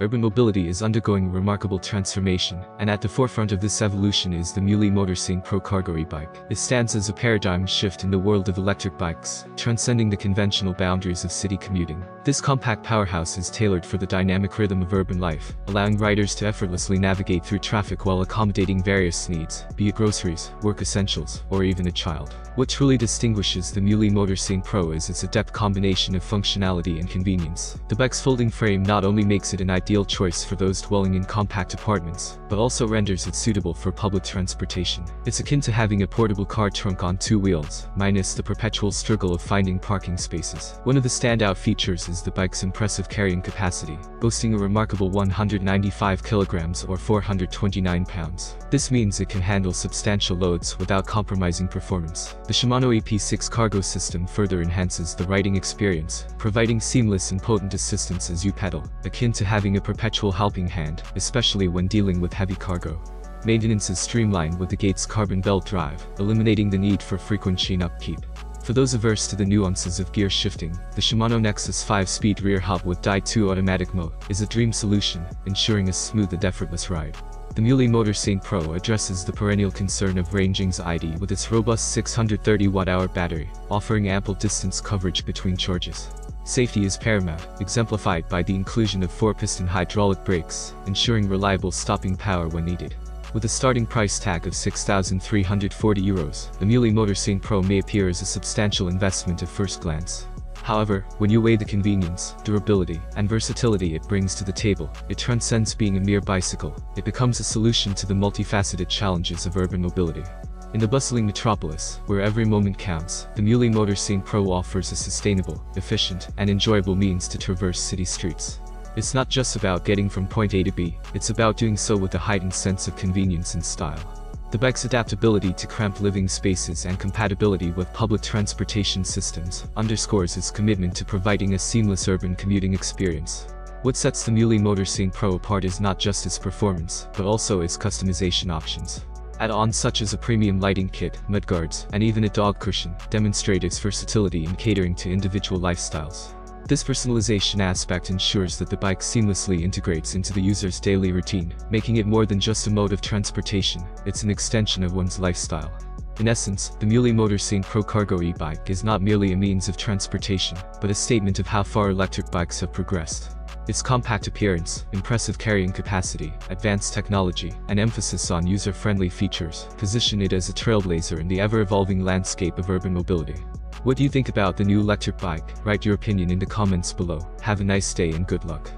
urban mobility is undergoing remarkable transformation, and at the forefront of this evolution is the Muli Motor ST Pro Cargo e-bike. It stands as a paradigm shift in the world of electric bikes, transcending the conventional boundaries of city commuting. This compact powerhouse is tailored for the dynamic rhythm of urban life, allowing riders to effortlessly navigate through traffic while accommodating various needs, be it groceries, work essentials, or even a child. What truly distinguishes the Muli Motor ST Pro is its adept combination of functionality and convenience. The bike's folding frame not only makes it an ideal choice for those dwelling in compact apartments, but also renders it suitable for public transportation. It's akin to having a portable car trunk on two wheels, minus the perpetual struggle of finding parking spaces. One of the standout features is the bike's impressive carrying capacity, boasting a remarkable 195 kilograms or 429 pounds. This means it can handle substantial loads without compromising performance. The Shimano EP6 cargo system further enhances the riding experience, providing seamless and potent assistance as you pedal, akin to having a perpetual helping hand, especially when dealing with heavy cargo. Maintenance is streamlined with the Gates carbon belt drive, eliminating the need for frequent chain upkeep. For those averse to the nuances of gear shifting, the Shimano Nexus 5-speed rear hub with Di2 automatic mode is a dream solution, ensuring a smooth and effortless ride. The Muli Motor ST Pro addresses the perennial concern of range anxiety with its robust 630 watt-hour battery, offering ample distance coverage between charges. Safety is paramount, exemplified by the inclusion of 4-piston hydraulic brakes, ensuring reliable stopping power when needed. With a starting price tag of 6,340 euros, the Muli Motor ST Pro may appear as a substantial investment at first glance. However, when you weigh the convenience, durability, and versatility it brings to the table, it transcends being a mere bicycle. It becomes a solution to the multifaceted challenges of urban mobility. In the bustling metropolis, where every moment counts, the Muli Motor ST Pro offers a sustainable, efficient, and enjoyable means to traverse city streets. It's not just about getting from point A to B, it's about doing so with a heightened sense of convenience and style. The bike's adaptability to cramped living spaces and compatibility with public transportation systems underscores its commitment to providing a seamless urban commuting experience. What sets the Muli Motor ST Pro apart is not just its performance, but also its customization options. Add-ons such as a premium lighting kit, mudguards, and even a dog cushion demonstrate its versatility in catering to individual lifestyles. This personalization aspect ensures that the bike seamlessly integrates into the user's daily routine, making it more than just a mode of transportation, it's an extension of one's lifestyle. In essence, the Muli Motor ST Pro Cargo e-bike is not merely a means of transportation, but a statement of how far electric bikes have progressed. Its compact appearance, impressive carrying capacity, advanced technology, and emphasis on user-friendly features position it as a trailblazer in the ever-evolving landscape of urban mobility. What do you think about the new electric bike? Write your opinion in the comments below. Have a nice day and good luck.